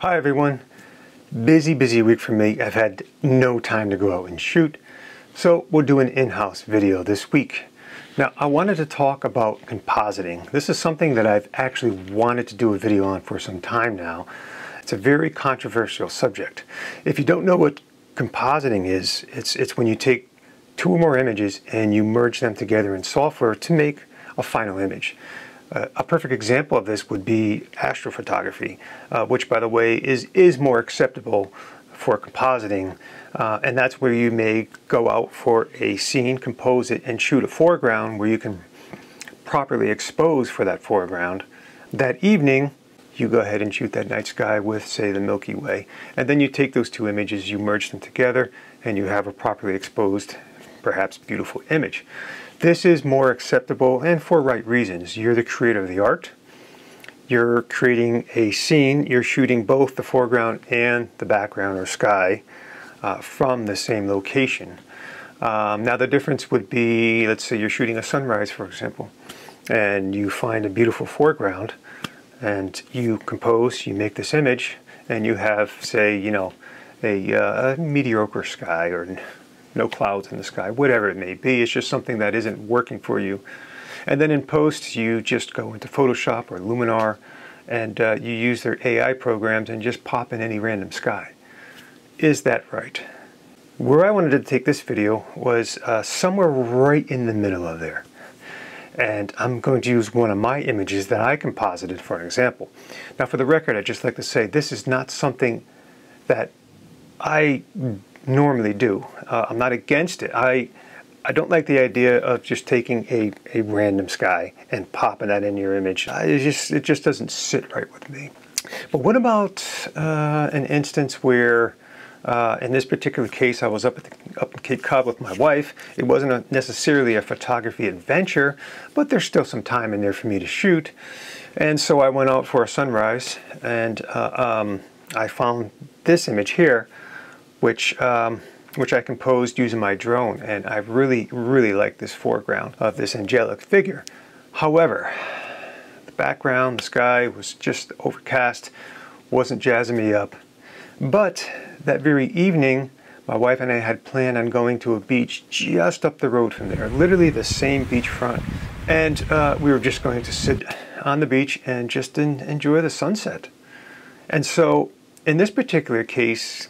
Hi everyone. Busy, busy week for me. I've had no time to go out and shoot. So we'll do an in-house video this week. Now I wanted to talk about compositing. This is something that I've actually wanted to do a video on for some time now. It's a very controversial subject. If you don't know what compositing is, it's, it's when you take two or more images and you merge them together in software to make a final image. Uh, a perfect example of this would be astrophotography, uh, which, by the way, is, is more acceptable for compositing. Uh, and that's where you may go out for a scene, compose it, and shoot a foreground where you can properly expose for that foreground. That evening, you go ahead and shoot that night sky with, say, the Milky Way. And then you take those two images, you merge them together, and you have a properly exposed, perhaps beautiful image. This is more acceptable and for right reasons. You're the creator of the art. You're creating a scene. You're shooting both the foreground and the background or sky uh, from the same location. Um, now the difference would be, let's say you're shooting a sunrise, for example, and you find a beautiful foreground and you compose, you make this image, and you have, say, you know, a, uh, a mediocre sky or no clouds in the sky, whatever it may be. It's just something that isn't working for you. And then in post, you just go into Photoshop or Luminar and uh, you use their AI programs and just pop in any random sky. Is that right? Where I wanted to take this video was uh, somewhere right in the middle of there. And I'm going to use one of my images that I composited for an example. Now for the record, I'd just like to say this is not something that I normally do. Uh, I'm not against it. I I don't like the idea of just taking a, a random sky and popping that in your image. I, it just it just doesn't sit right with me. But what about uh, an instance where, uh, in this particular case, I was up at the, up in Cape Cod with my wife. It wasn't a, necessarily a photography adventure, but there's still some time in there for me to shoot. And so I went out for a sunrise, and uh, um, I found this image here which um, which I composed using my drone and I really really like this foreground of this angelic figure. However the background the sky was just overcast wasn't jazzing me up. But that very evening my wife and I had planned on going to a beach just up the road from there literally the same beachfront. And uh, we were just going to sit on the beach and just enjoy the sunset. And so in this particular case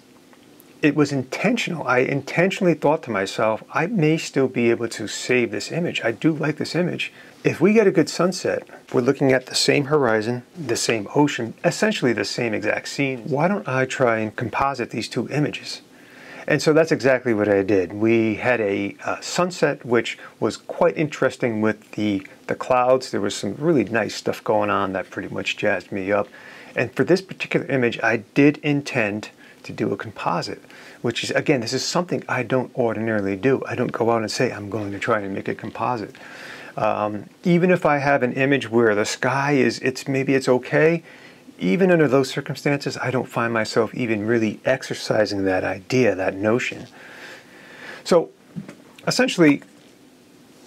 it was intentional. I intentionally thought to myself, I may still be able to save this image. I do like this image. If we get a good sunset, we're looking at the same horizon, the same ocean, essentially the same exact scene. Why don't I try and composite these two images? And so that's exactly what I did. We had a uh, sunset which was quite interesting with the, the clouds. There was some really nice stuff going on that pretty much jazzed me up. And for this particular image, I did intend to do a composite, which is, again, this is something I don't ordinarily do. I don't go out and say, I'm going to try and make a composite. Um, even if I have an image where the sky is, it's maybe it's okay, even under those circumstances, I don't find myself even really exercising that idea, that notion. So essentially,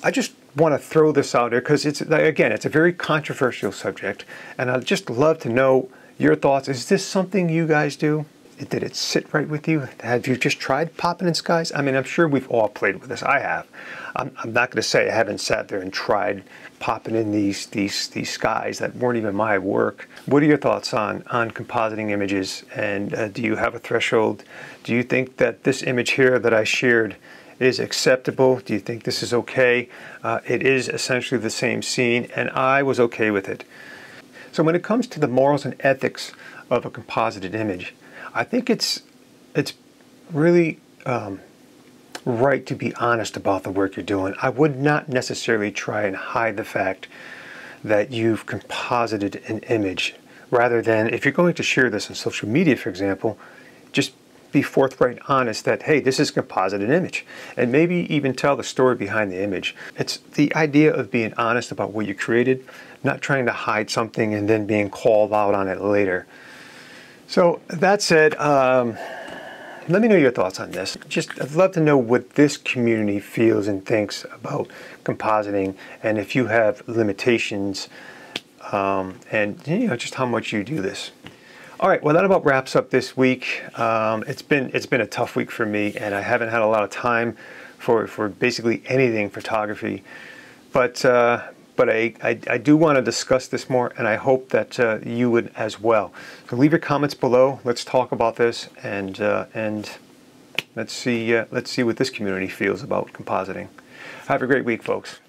I just want to throw this out there because it's, again, it's a very controversial subject, and I'd just love to know your thoughts. Is this something you guys do? Did it sit right with you? Have you just tried popping in skies? I mean, I'm sure we've all played with this. I have. I'm, I'm not going to say I haven't sat there and tried popping in these these these skies that weren't even my work. What are your thoughts on on compositing images? And uh, do you have a threshold? Do you think that this image here that I shared is acceptable? Do you think this is okay? Uh, it is essentially the same scene, and I was okay with it. So when it comes to the morals and ethics of a composited image, I think it's it's really um, right to be honest about the work you're doing. I would not necessarily try and hide the fact that you've composited an image. Rather than if you're going to share this on social media, for example, just be forthright honest that hey this is a composited image. And maybe even tell the story behind the image. It's the idea of being honest about what you created not trying to hide something and then being called out on it later so that said, um, let me know your thoughts on this. Just I'd love to know what this community feels and thinks about compositing, and if you have limitations, um, and you know just how much you do this. All right, well that about wraps up this week. Um, it's been it's been a tough week for me, and I haven't had a lot of time for for basically anything photography. But uh, but I, I, I, do want to discuss this more, and I hope that uh, you would as well. So leave your comments below. Let's talk about this, and uh, and let's see uh, let's see what this community feels about compositing. Have a great week, folks.